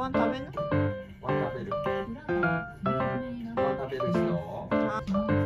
ワン食べる？ご飯食べる。人。